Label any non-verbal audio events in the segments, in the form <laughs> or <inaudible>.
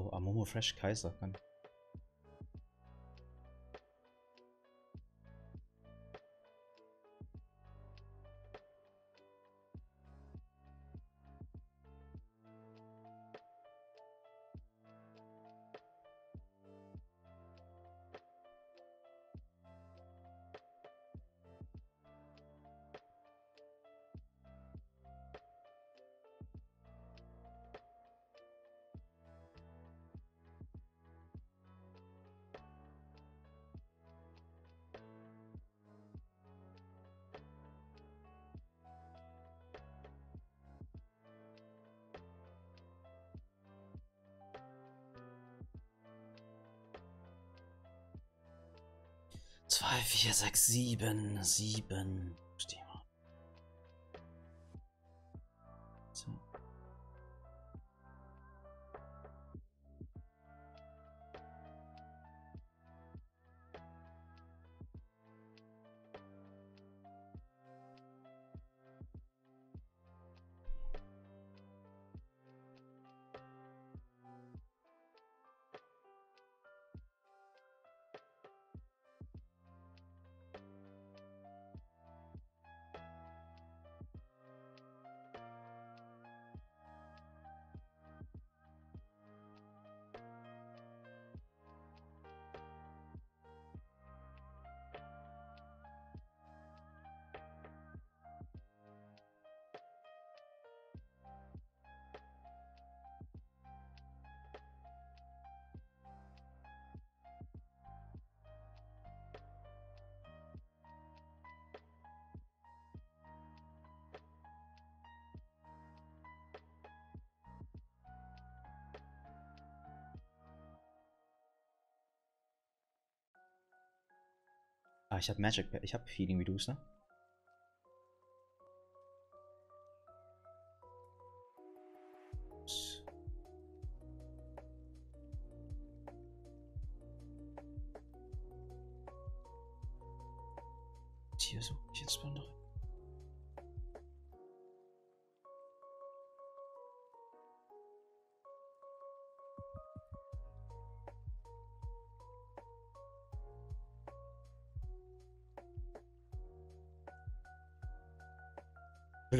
Oh, Amomo Fresh Kaiser kann. Vier, sechs, sieben, sieben. Ah, ich habe Magic, ich habe Feeling wie du's, ne? Hier suche ich insbesondere.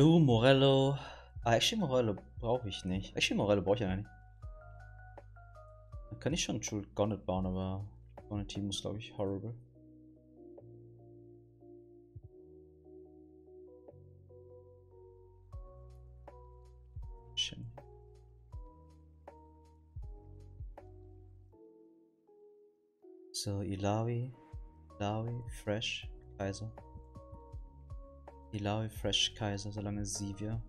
Blue, Morello. Ah, actually Morello brauche ich nicht. Actually Morello brauche ich ja nicht. Dann kann ich schon Jewel Gonnet bauen, aber Gonnet Team muss glaube ich horrible. So, Ilawi, Ilawi, Fresh, Kaiser. Ilawi, Fresh, Kaiser, solange Sivir.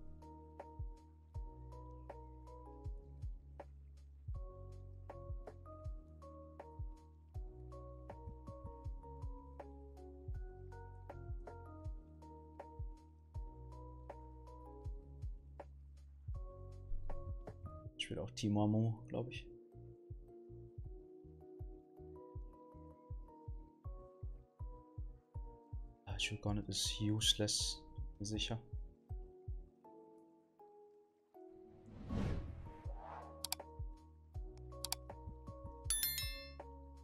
Ich will auch Timamo, glaube ich. Ah, Shogunate ist useless, sicher.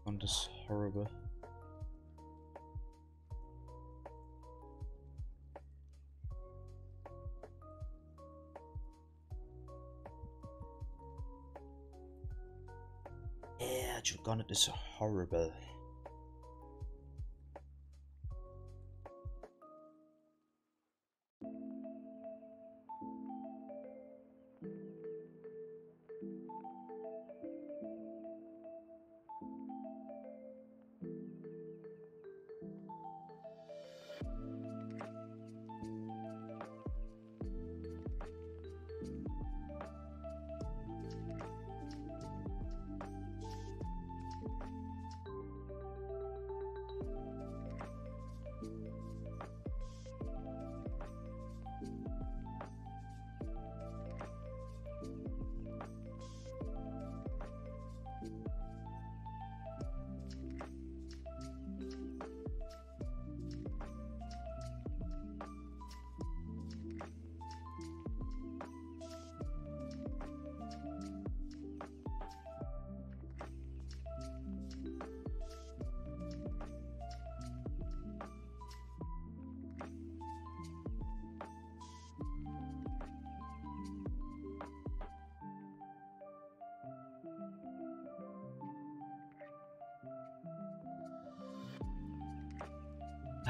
Und ist horrible. Yeah, Shogunate is horrible.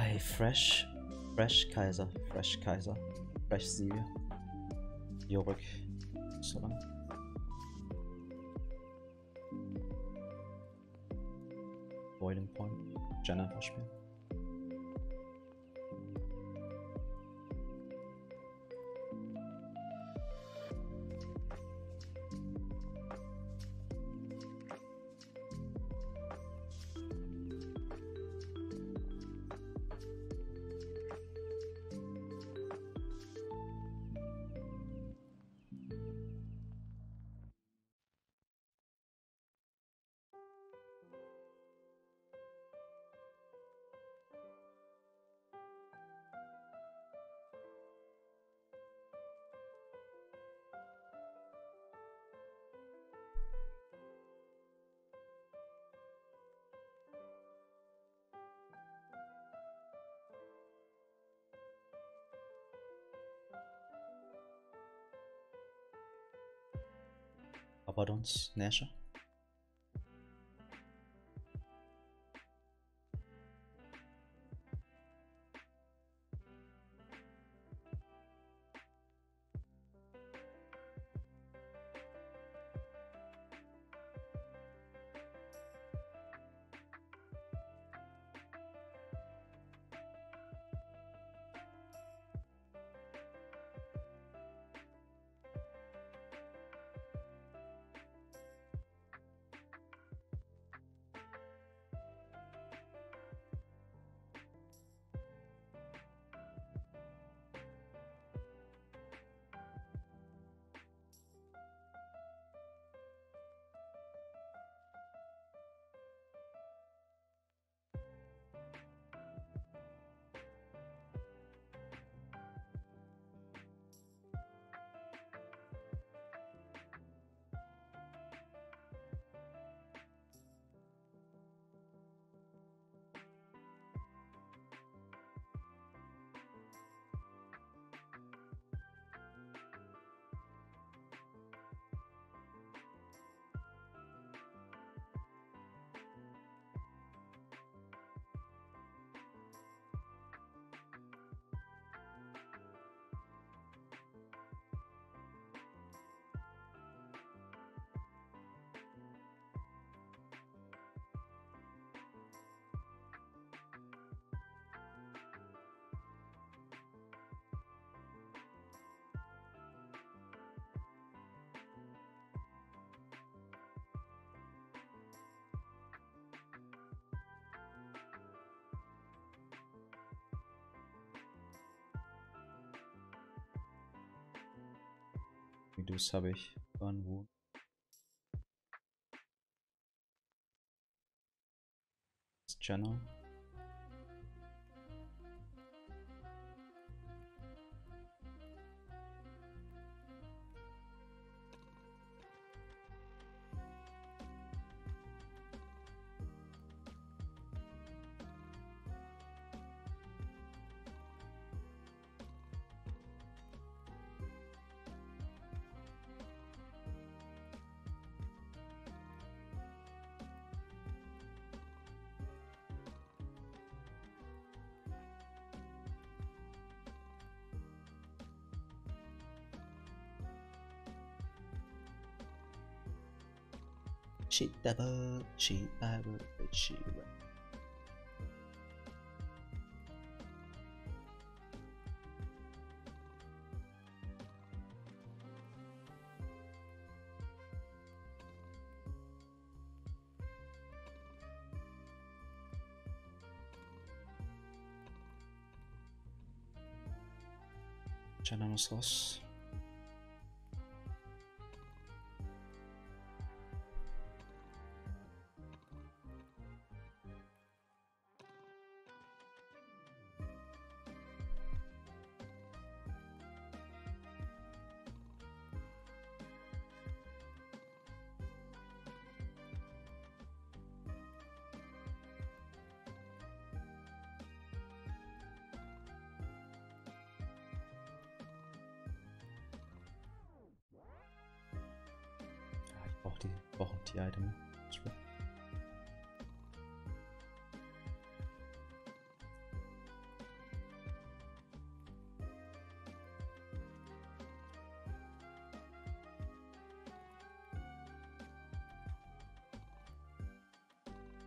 Hey, Fresh. Fresh Kaiser. Fresh Kaiser. Fresh Sivir. Jorik. So lang. Boiling Point. Jennifer spielen. 不懂是哪啥？Medus habe ich. Irgendwo. Channel. She double, she double, she Chana muss raus.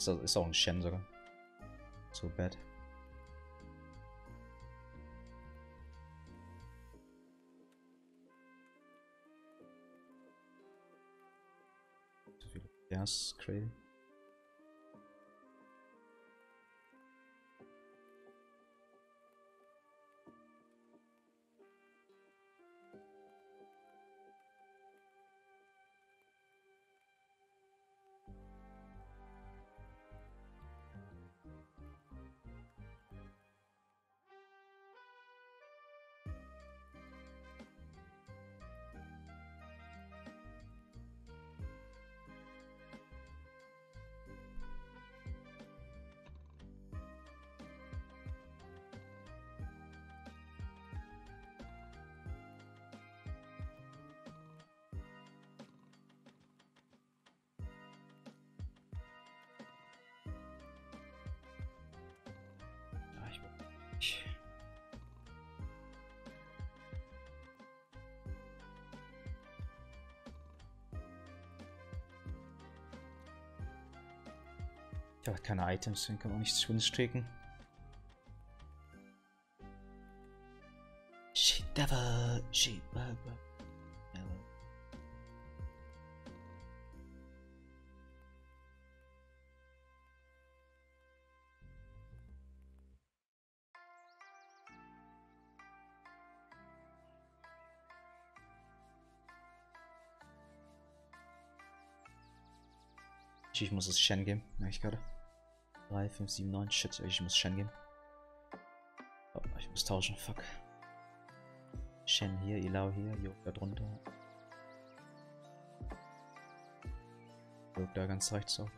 Ist, ist auch ein Shen sogar. So bad. Yes, crazy. Habe keine Items, den kann man nicht Swings streaken. She never, she. Ich muss es Shen geben, merke ich gerade. 3, 5, 7, 9, shit, ich muss Shen geben. Oh, ich muss tauschen, fuck. Shen hier, Ilau hier, Yoga drunter. Yoga da ganz rechts auch.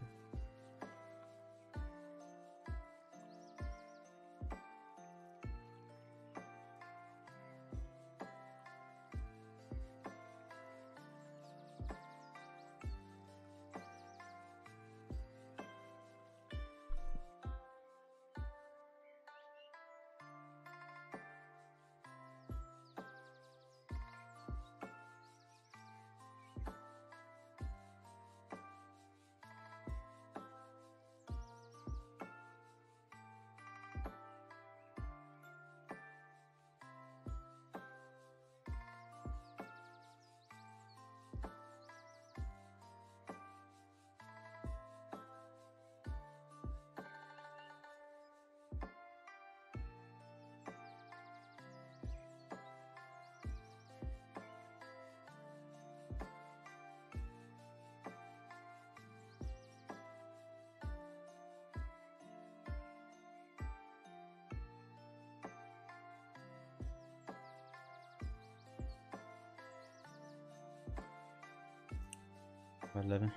Mal Level.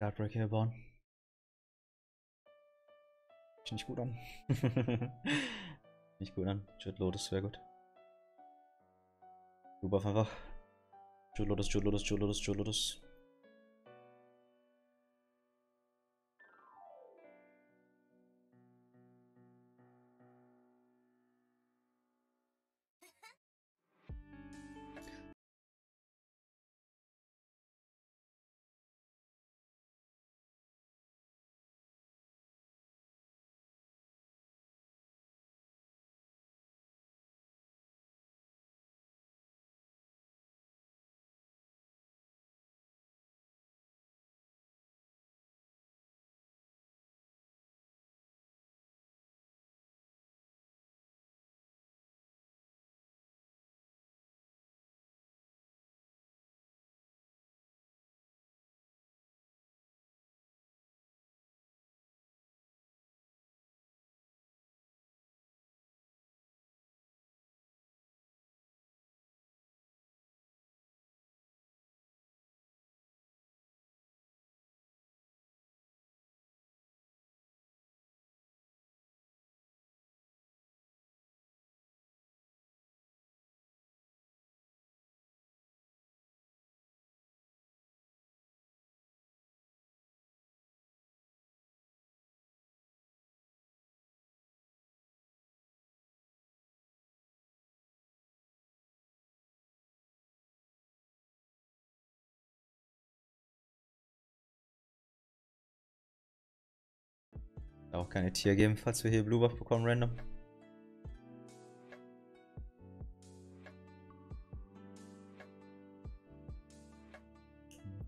Guardbreaker bauen. Sieht nicht gut an. <laughs> nicht gut an. Jet Lotus wäre gut. Blue Buff einfach. Jet Lotus, Jet Lotus, Jet Lotus, Jet Lotus. Auch keine Tier geben, falls wir hier Blue Buff bekommen, random.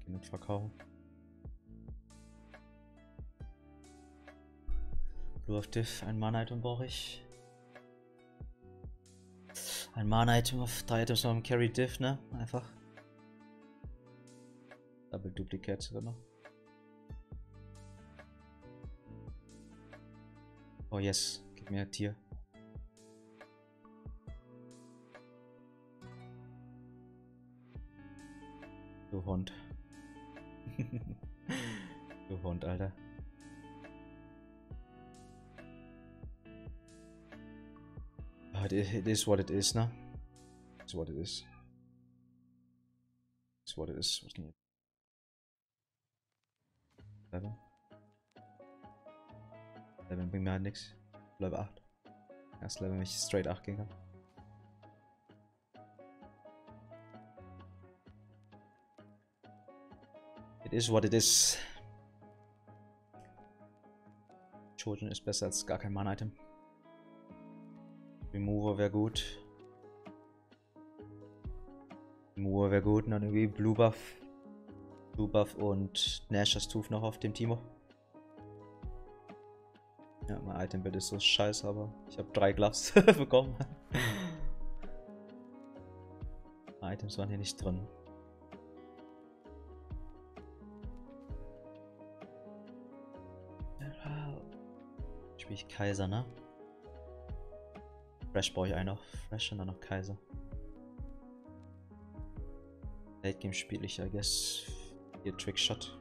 Genug verkaufen. Blue auf Diff, ein Mana-Item brauche ich. Ein Mana-Item auf drei Items noch im Carry Diff, ne? Einfach. Double Duplicate sogar noch. Oh yes, give me a Tier. Du Hund. <laughs> du Hund, Alter. But it, is what it is, ne? It's what it is. It's what it is. What can you... Level? Level bringt mir halt nichts. Level 8. Erst Level, wenn ich straight 8 gehen kann. It is what it is. Trojan ist besser als gar kein Mana-Item. Remover wäre gut. Remover wäre gut und dann irgendwie Blue Buff. Blue Buff und Nashers Tooth noch auf dem Timo. Ja, mein Item-Bett ist so scheiße, aber ich habe drei Gloves <laughs> bekommen. Items waren hier nicht drin. Spiele ich Kaiser, ne? Fresh brauche ich ein noch. Fresh und dann noch Kaiser. Late Game spiele ich, I guess, Vier Trickshot.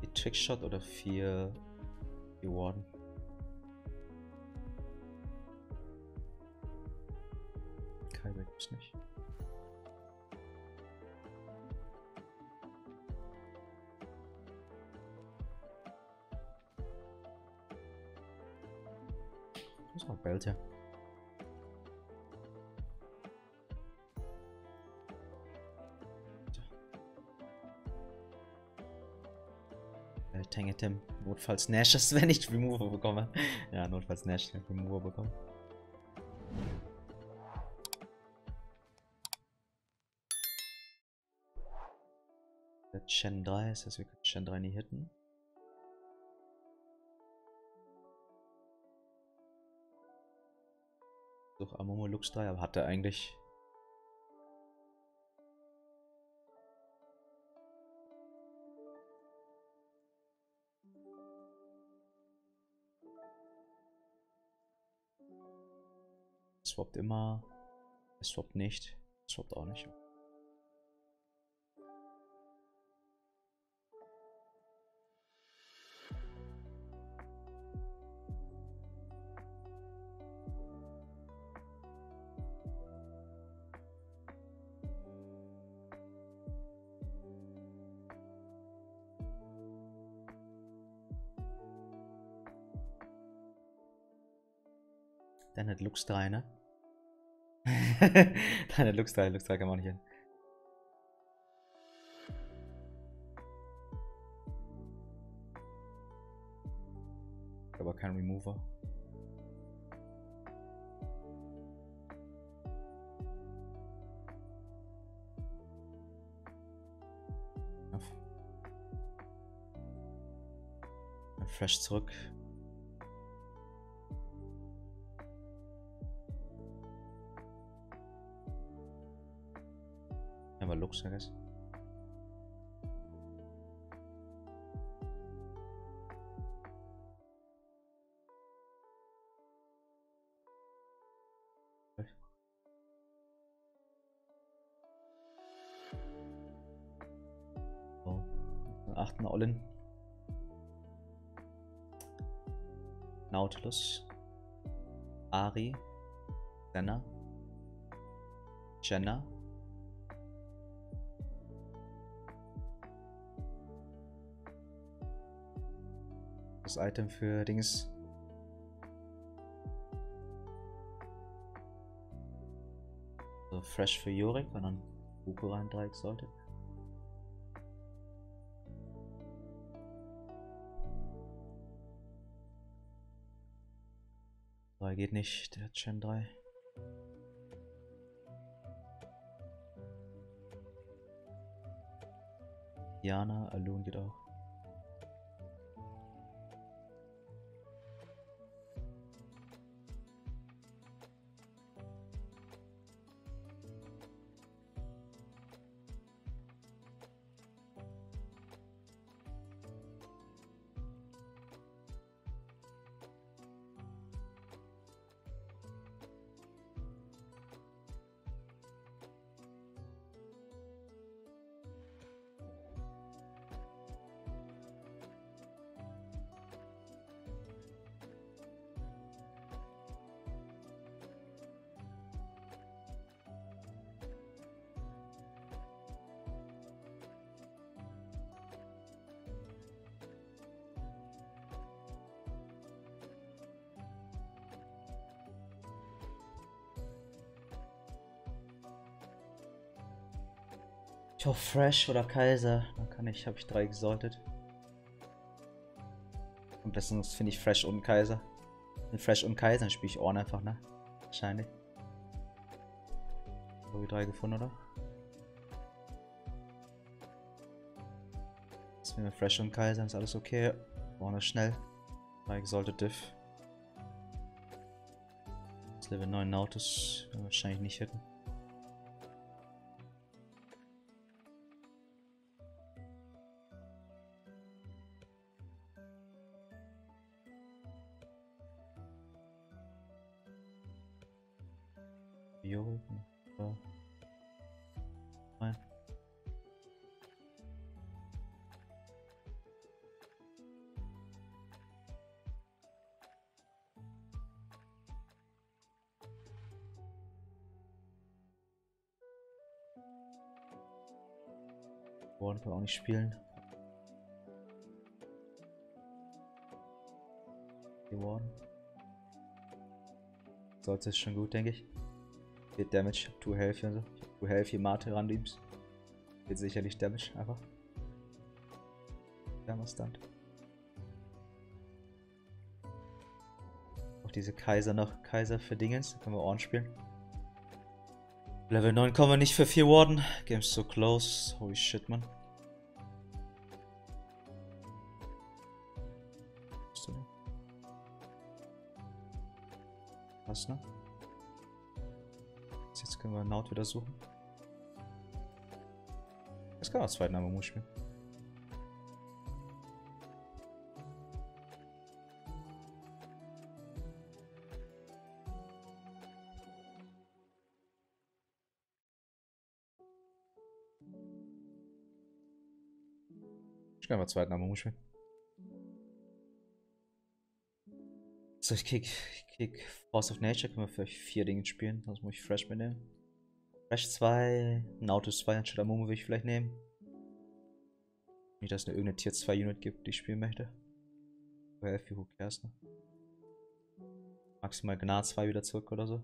Vier Trickshot oder vier geworden. Kaiser gibt's nicht. Das ist noch Belte. Tangetem. Notfalls Nashes, wenn ich Remover bekomme. Ja, notfalls Nash Remover bekomme. Der Chen 3, das heißt, wir können Chen 3 nie hitten. Such Amomo Lux 3, aber hat er eigentlich. Swappt immer. Er swappt nicht. Er swappt auch nicht. Dann hat Lux 3, ne? <laughs> Dann hat Lux 3, Lux 3 kann man nicht hin. Aber kein Remover. Fresh zurück. So, achten Olin. Nautilus. Ari. Senna. Jenna. Item für Dings. So, fresh für Jorik und dann Buko rein Dreieck sollte. Drei geht nicht, der hat Gen 3. Diana, Alun geht auch. Hoffe Fresh oder Kaiser. Dann kann ich, habe ich drei gesortet. Am besten finde ich Fresh und Kaiser. Mit Fresh und Kaiser spiele ich Orn einfach, ne? Wahrscheinlich. Habe ich drei gefunden, oder? Jetzt mit Fresh und Kaiser ist alles okay. Orn ist schnell. Drei gesoltet Diff. Das Level 9 Nautus werden wir wahrscheinlich nicht hätten. Jo. Ja. Rein. Wollen wir auch nicht spielen. Geworden. Sollte es schon gut, denke ich. Wird Damage, Two Health und so. Two Health, hier Mate ranliebst. Wird sicherlich Damage einfach. Wärmerstand. Auch diese Kaiser noch. Kaiser für Dingens. Da können wir Ohren spielen. Level 9 kommen wir nicht für 4 Warden. Game's so close. Holy shit, man. Was, ne? können wir Naut wieder suchen. Jetzt kann man zweiten Amamu spielen. Ich kann mal zweiten Amamu spielen. So, ich kick, ich kick Force of Nature, können wir vielleicht vier Dinge spielen, sonst muss ich Freshman nehmen. Fresh 2, Nautus 2 anstatt Amumu würde ich vielleicht nehmen. Nicht, dass es eine irgendeine Tier 2 Unit gibt, die ich spielen möchte. Oder F, who cares, ne? Maximal Gnar 2 wieder zurück oder so.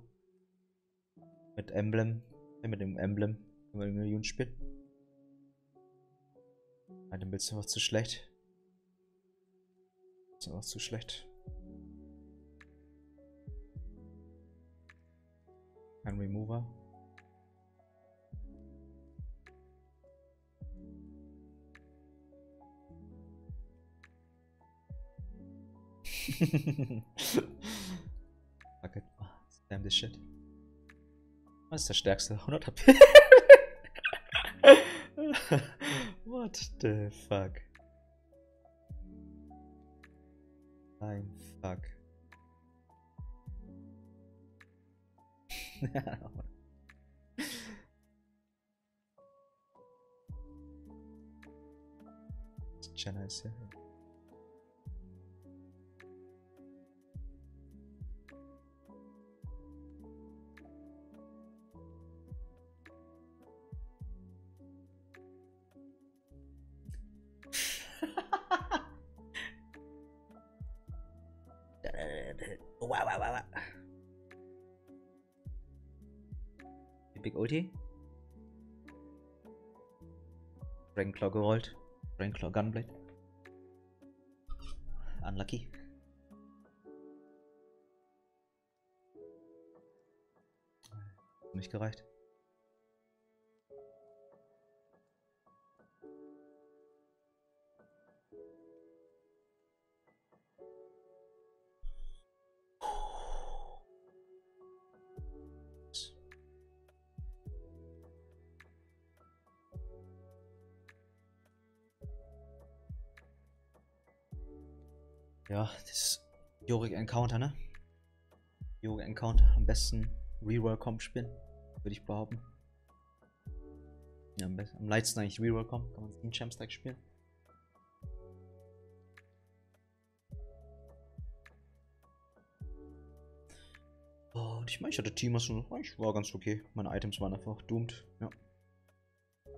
Mit Emblem. mit dem Emblem. Können wir irgendeine Unit spielen. Nein, dann bist du einfach zu schlecht. Ist einfach zu schlecht. Ein Remover. <laughs> Fuck it. Spam this shit. Was ist der stärkste? 100 HP. <laughs> What the fuck? Ein Fuck. <laughs> Jenna ist hier. Wow, wow. Big Ulti. Brainclaw gerollt. Brainclaw Gunblade. Unlucky. Nicht gereicht. Encounter, ne? Jorik Encounter. Am besten Reroll Comp spielen, würde ich behaupten. Ja, am, besten, am leichtesten eigentlich Reroll Comp. Kann man in Champ Stack spielen. Oh, ich meine, ich hatte Team schon, ich war ganz okay. Meine Items waren einfach doomed. Ja.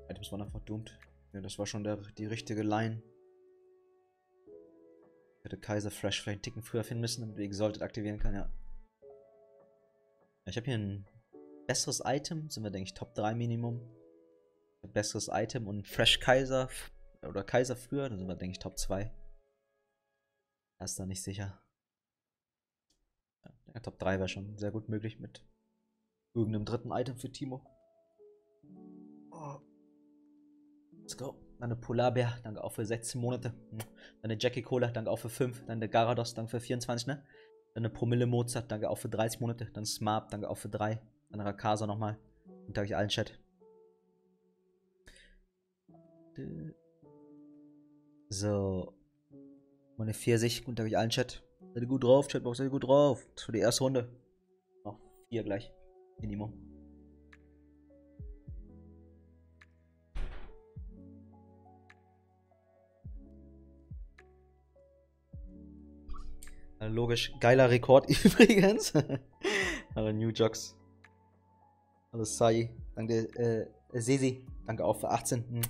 Items waren einfach doomed. Ja, das war schon der, die richtige Line. Hätte Kaiser Fresh vielleicht einen Ticken früher finden müssen, damit wir Exalted aktivieren kann, ja. Ich habe hier ein besseres Item, sind wir, denke ich, Top 3 Minimum. Besseres Item und Fresh Kaiser oder Kaiser früher, dann sind wir, denke ich, Top 2. Er ist da nicht sicher. Ja, Top 3 wäre schon sehr gut möglich mit irgendeinem dritten Item für Timo. Oh. Let's go. Dann eine Polarbär, danke auch für 16 Monate. Dann eine Jackie Cola, danke auch für 5. Dann eine Garados, danke für 24, ne? Dann eine Promille Mozart, danke auch für 30 Monate. Dann Smart, danke auch für 3. Dann Rakasa nochmal. Und danke ich allen Chat. So. Meine 40, guten Tag euch allen Chat. Seid ihr gut drauf, Chatbox, seid ihr gut drauf. Das für die erste Runde. Noch 4 gleich. Minimum. Logisch, geiler Rekord <laughs> übrigens. Hallo New Jocks. Hallo Sai. Danke, äh, Sesi. Danke auch für 18. Hm.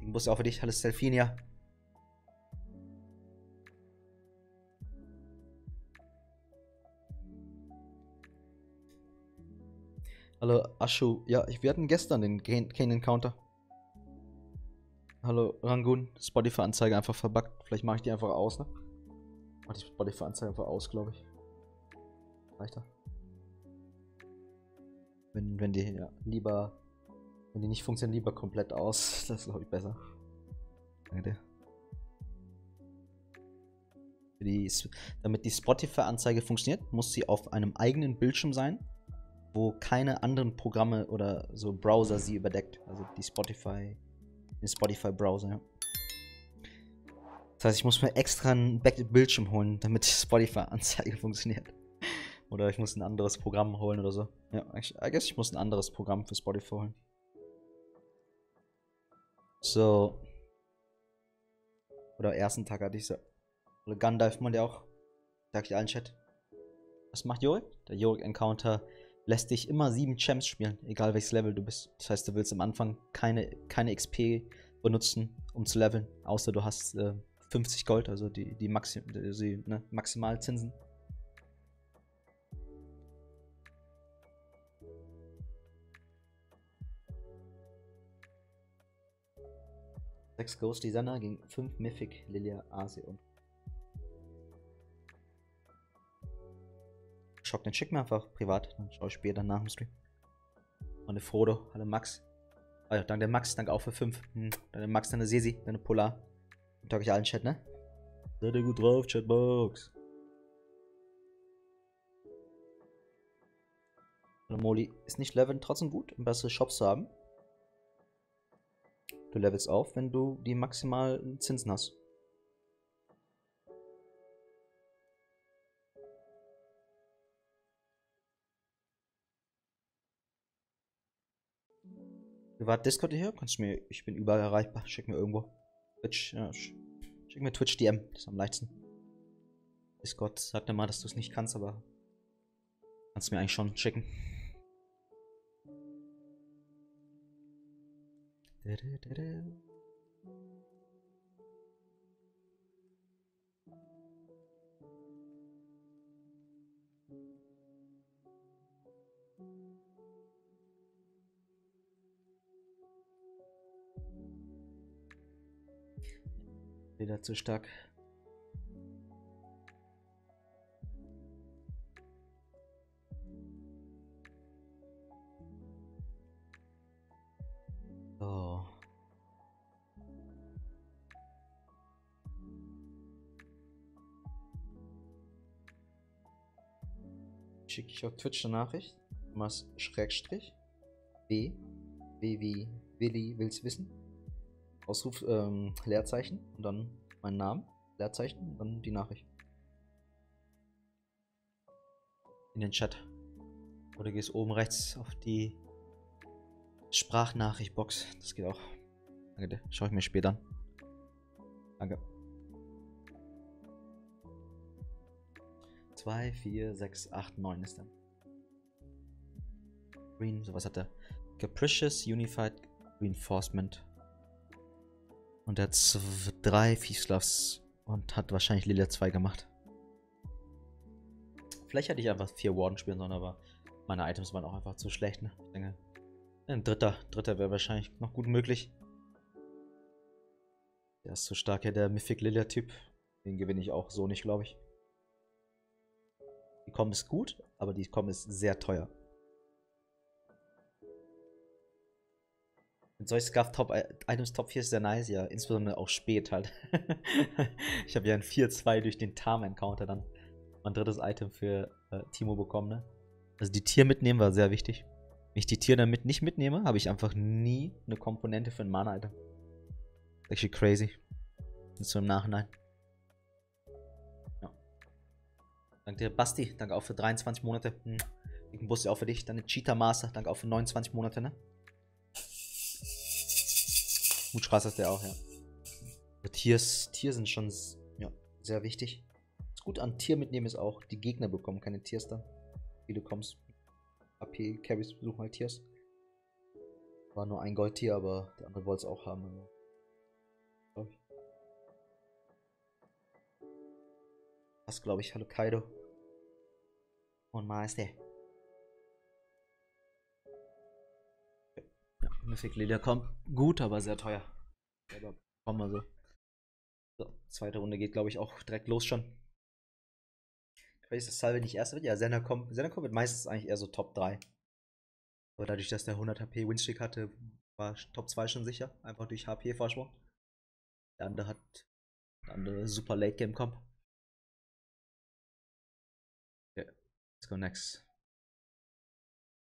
Den Bus auch für dich. Hallo Selfinia. Hallo Ashu. Ja, wir hatten gestern den Kane Encounter. Hallo Rangoon. Spotify-Anzeige einfach verbuggt. Vielleicht mache ich die einfach aus, ne? Mach die Spotify-Anzeige einfach aus, glaube ich. Reicht da? Wenn, wenn die ja, lieber, wenn die nicht funktionieren, lieber komplett aus. <laughs> Das ist, glaube ich, besser. Danke dir. Die, damit die Spotify-Anzeige funktioniert, muss sie auf einem eigenen Bildschirm sein, wo keine anderen Programme oder so Browser sie überdeckt. Also die Spotify, den Spotify-Browser. Das heißt, ich muss mir extra einen Bildschirm holen, damit Spotify-Anzeige <laughs> funktioniert. Oder ich muss ein anderes Programm holen oder so. Ja, ich, I guess ich muss ein anderes Programm für Spotify holen. So. Oder ersten Tag hatte ich so. Oder Gandalf man ja auch. Sag ich allen Chat. Was macht Jorik? Der Jorik-Encounter lässt dich immer sieben Champs spielen, egal welches Level du bist. Das heißt, du willst am Anfang keine, keine XP benutzen, um zu leveln, außer du hast äh, 50 Gold, also die, die, Maxi die ne, Maximalzinsen. Sechs Ghost Designer gegen 5 Mythic, Lilia, Asi und. Schock, den schick mir einfach privat, dann schaue ich später nach dem Stream. Meine Frodo, hallo Max. Oh ja, danke der Max, danke auch für 5. Hm, danke Max, deine Sesi, deine Polar. Danke euch allen Chat, ne? Seid ihr gut drauf, Chatbox. Moli, ist nicht Leveln trotzdem gut, um bessere Shops zu haben? Du levelst auf, wenn du die maximalen Zinsen hast. Privat Discord hier? Kannst du mir, ich bin überall erreichbar. Schick mir irgendwo. Twitch, ja, schick mir Twitch DM, das ist am leichtesten. Discord sagt mir mal, dass du es nicht kannst, aber kannst mir eigentlich schon schicken. Wieder zu stark. So. Schicke ich auf Twitch eine Nachricht. Thomas Schrägstrich. W. W wie Willi will's wissen. Ausruf, ähm, Leerzeichen und dann mein Name, Leerzeichen und dann die Nachricht. In den Chat. Oder gehst oben rechts auf die Sprachnachricht-Box. Das geht auch. Danke, schau ich mir später an. Danke. 2, 4, 6, 8, 9 ist dann. Green, sowas hat er. Capricious Unified Reinforcement. Und er hat drei Fieslavs und hat wahrscheinlich Lilia 2 gemacht. Vielleicht hätte ich einfach vier Warden spielen sollen, aber meine Items waren auch einfach zu schlecht. Ne? Ich denke, ein dritter, dritter wäre wahrscheinlich noch gut möglich. Der ist so stark, ja, der Mythic Lilia-Typ. Den gewinne ich auch so nicht, glaube ich. Die Com ist gut, aber die Com ist sehr teuer. Mit solch Scuff Top Items Top 4 ist sehr nice, ja. Insbesondere auch spät halt. <laughs> ich habe ja ein 4-2 durch den Tarm Encounter dann mein drittes Item für äh, Timo bekommen, ne? Also die Tier mitnehmen war sehr wichtig. Wenn ich die Tier damit nicht mitnehme, habe ich einfach nie eine Komponente für ein Mana-Item. Actually crazy. So im Nachhinein. Ja. Danke dir, Basti. Danke auch für 23 Monate. Hm. Ich wusste auch für dich. Deine Cheetah Master. Danke auch für 29 Monate, ne? Gut krass ist der auch, ja. Tiers, Tier sind schon ja, sehr wichtig. Was gut an Tier mitnehmen ist auch, die Gegner bekommen keine Tiers dann. Wie du kommst. AP Carries besuchen halt Tiers. War nur ein Goldtier, aber der andere wollte es auch haben. Glaube. Was glaube ich? Hallo Kaido. Und Meister. Mythic Lilia kommt gut, aber sehr teuer. Aber komm mal so. So, zweite Runde geht, glaube ich, auch direkt los schon. Crazy, dass Salve nicht erste wird. Ja, Senacom, Senacom wird meistens eigentlich eher so Top 3. Aber dadurch, dass der 100 HP Winstreak hatte, war Top 2 schon sicher. Einfach durch HP-Vorsprung. Der andere hat der andere super Late Game Comp. Okay, let's go next.